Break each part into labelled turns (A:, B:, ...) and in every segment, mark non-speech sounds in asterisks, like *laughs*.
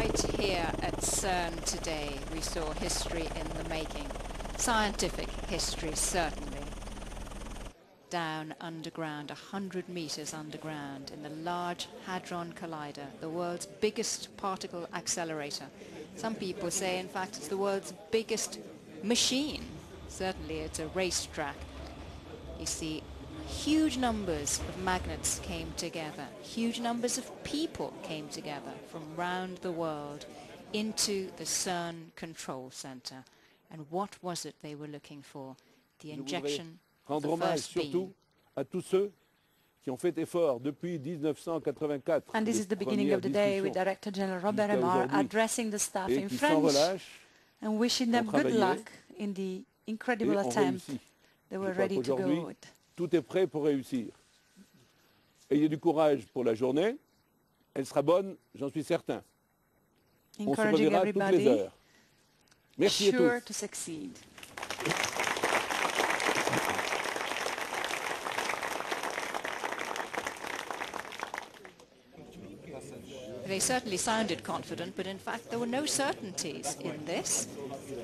A: Right here at CERN today, we saw history in the making. Scientific history, certainly. Down underground, 100 meters underground, in the Large Hadron Collider, the world's biggest particle accelerator. Some people say, in fact, it's the world's biggest machine. Certainly, it's a racetrack. You see huge numbers of magnets came together. Huge numbers of people came together from round the world into the CERN control center. And what was it they were looking for? The injection of the first beam.
B: à tous ceux qui ont fait effort depuis 1984.
C: And this is the beginning of the day with Director General Robert
B: jusqu'à Aymar
C: addressing the staff in
B: qui
C: French and wishing them good luck in the incredible attempt they were ready to go with.
B: Tout est prêt pour réussir. Ayez du courage pour la journée. Elle sera bonne, j'en suis certain. On se reverra toutes les heures. Merci à
C: sure
B: tous.
C: to succeed.
A: They certainly sounded confident, but in fact there were no certainties in this.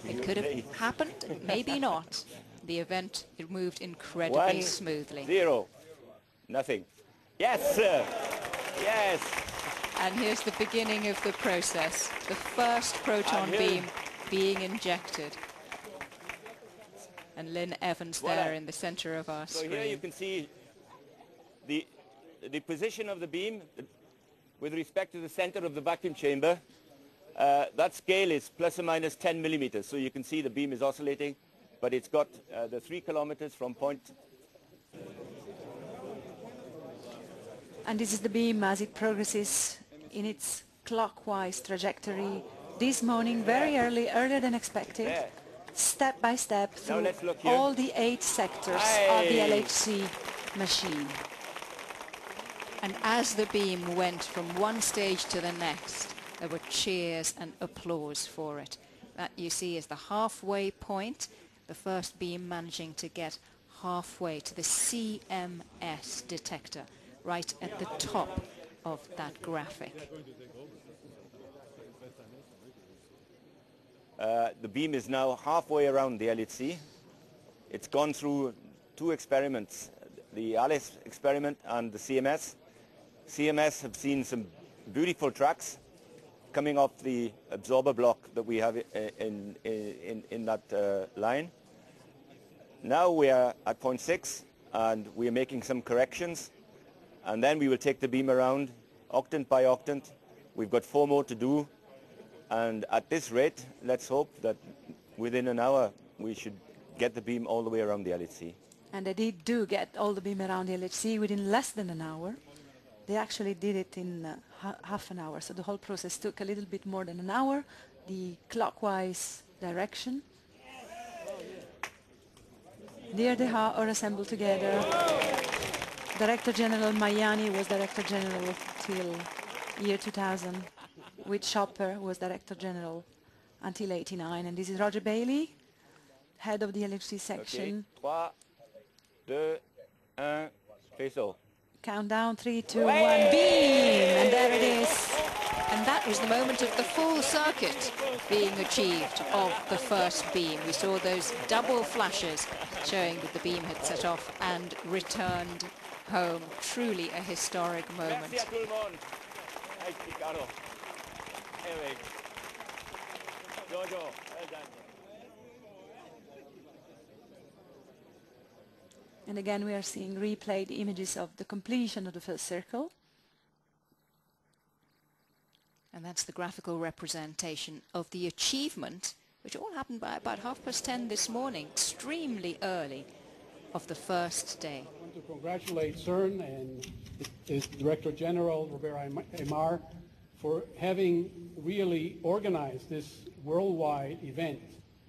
A: It could have happened, maybe not. The event, it moved incredibly
D: One,
A: smoothly.
D: Zero. Nothing. Yes, sir. Yes.
A: And here's the beginning of the process. The first proton beam being injected. And Lyn Evans there in the center of our
D: So
A: screen.
D: here you can see the, the position of the beam with respect to the center of the vacuum chamber. Uh, that scale is plus or minus 10 millimeters. So you can see the beam is oscillating, but it's got uh, the three kilometers from point.
C: And this is the beam as it progresses in its clockwise trajectory this morning, very early, earlier than expected,
D: there.
C: step by step through all the eight sectors of the LHC machine.
A: And as the beam went from one stage to the next, there were cheers and applause for it. That you see is the halfway point, the first beam managing to get halfway to the CMS detector, right at the top of that graphic.
D: Uh, the beam is now halfway around the LHC. It's gone through two experiments, the ALICE experiment and the CMS. CMS have seen some beautiful tracks coming off the absorber block that we have in, in, in that uh, line. Now we are at point 0.6 and we are making some corrections and then we will take the beam around octant by octant. We've got four more to do and at this rate, let's hope that within an hour we should get the beam all the way around the LHC.
C: And they did do get all the beam around the LHC within less than an hour. They actually did it in uh, ha- half an hour, so the whole process took a little bit more than an hour. The clockwise direction. There they are, assembled together. Director General Maiani was Director General till year 2000, with Schopper was Director General until 89. And this is Roger Bailey, head of the LHC
D: Okay,
C: section.
D: trois, deux, un, faisceau.
C: Countdown, three, two, one, beam! And there it is.
A: And that was the moment of the full circuit being achieved of the first beam. We saw those double flashes showing that the beam had set off and returned home. Truly a historic moment.
C: And again, we are seeing replayed images of the completion of the first circle.
A: And that's the graphical representation of the achievement, which all happened by about half past ten this morning, extremely early, of the first day.
E: I want to congratulate CERN and its Director General, Robert Aymar, for having really organized this worldwide event.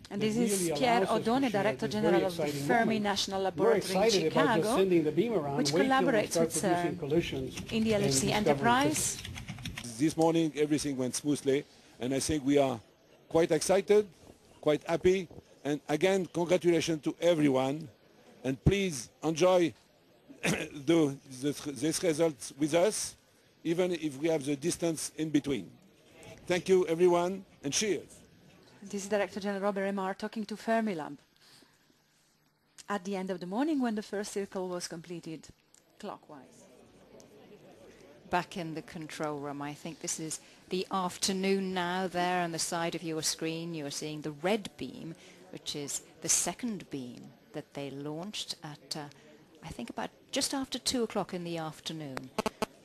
C: And this is Pier
E: Oddone,
C: Director General of the Fermi. National Laboratory in Chicago,
E: sending the beam around.
C: which
E: Wait till we
C: collaborates with CERN in the LHC Enterprise.
B: This morning everything went smoothly and I think we are quite excited, quite happy and again congratulations to everyone and please enjoy *coughs* the, the, this result with us even if we have the distance in between. Thank you, everyone, and cheers.
C: This is Director General Robert Aymar talking to Fermilab at the end of the morning when the first circle was completed clockwise.
A: Back in the control room, I think this is the afternoon now. There on the side of your screen, you're seeing the red beam, which is the second beam that they launched at, uh, I think, about just after 2 o'clock in the afternoon.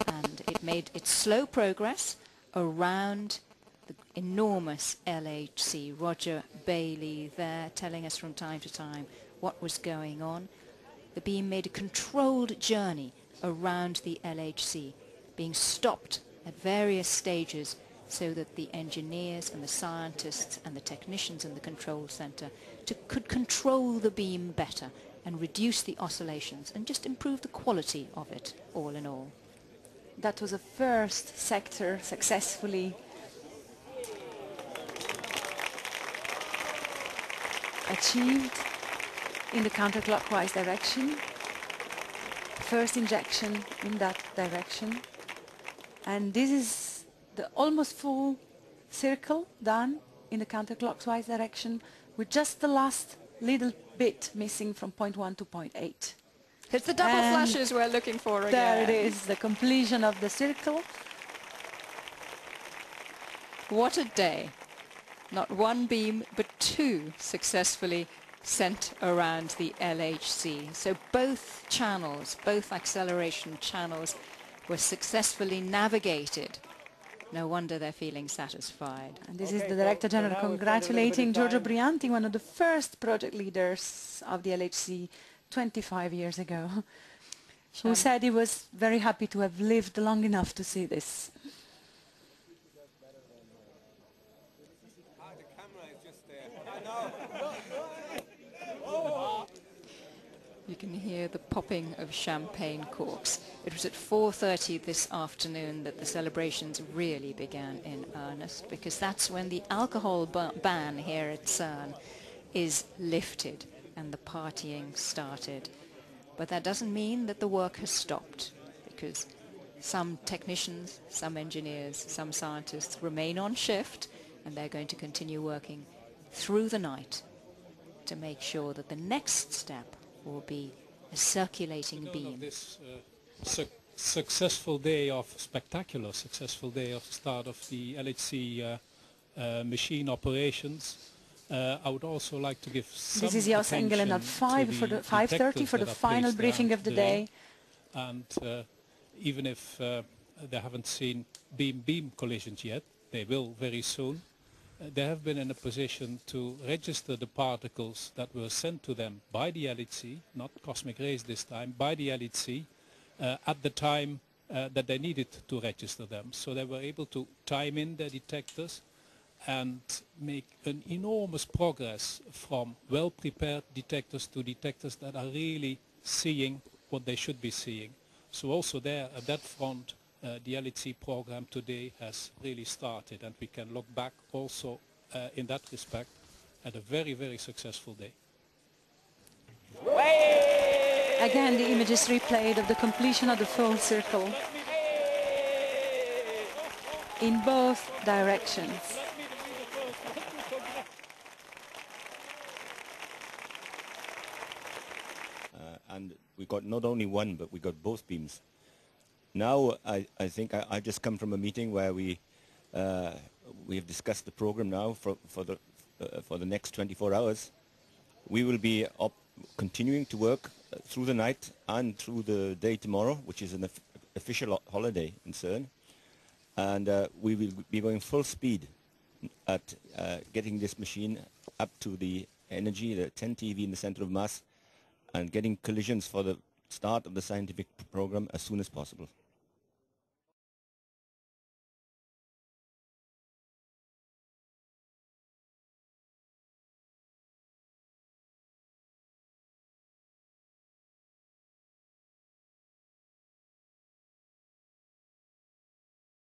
A: And it made its slow progress around enormous LHC. Roger Bailey there telling us from time to time what was going on. The beam made a controlled journey around the LHC, being stopped at various stages so that the engineers and the scientists and the technicians in the control center to, could control the beam better and reduce the oscillations and just improve the quality of it all in all.
C: That was the first sector successfully achieved in the counterclockwise direction. First injection in that direction. And this is the almost full circle done in the counterclockwise direction with just the last little bit missing from point 1 to point 8.
A: It's the double
C: And
A: flashes we're looking for again.
C: There it is, the completion of the circle.
A: What a day. Not one beam, but two successfully sent around the LHC. So both channels, both acceleration channels, were successfully navigated. No wonder they're feeling satisfied.
C: And this
E: Okay,
C: is the Director
E: so
C: General
E: now we've got a little bit
C: congratulating Giorgio. Brianti, one of the first project leaders of the LHC 25 years ago, *laughs* who
A: Sham-
C: said he was very happy to have lived long enough to see this.
A: You can hear the popping of champagne corks. It was at 4.30 this afternoon that the celebrations really began in earnest because that's when the alcohol ban here at CERN is lifted and the partying started. But that doesn't mean that the work has stopped because some technicians, some engineers, some scientists remain on shift and they're going to continue working through the night to make sure that the next step will be a circulating beam.
F: this uh, suc successful day of spectacular successful day of start of the LHC uh, uh, machine operations. Uh, I would also like to give some
C: This is Jos Engelen at
F: attention
C: 5 for the
F: the
C: 5.30 for the final briefing of the
F: the
C: day.
F: and uh, even if uh, they haven't seen beam-beam collisions yet, they will very soon. They have been in a position to register the particles that were sent to them by the LHC, not cosmic rays this time, by the LHC uh, at the time uh, that they needed to register them. So they were able to time in their detectors and make an enormous progress from well-prepared detectors to detectors that are really seeing what they should be seeing. So also there, at that front, uh, the LHC program today has really started and we can look back also uh, in that respect at a very, very successful day.
C: Again, the image is replayed of the completion of the full circle in both directions.
D: Uh, and we got not only one, but we got both beams. Now, I, I think I, I just come from a meeting where we uh, we have discussed the program now for, for the uh, for the next 24 hours. We will be continuing to work uh, through the night and through the day tomorrow, which is an of- official holiday in CERN, and uh, we will be going full speed at uh, getting this machine up to the energy, the 10 TeV in the center of mass, and getting collisions for the start of the scientific program as soon as possible.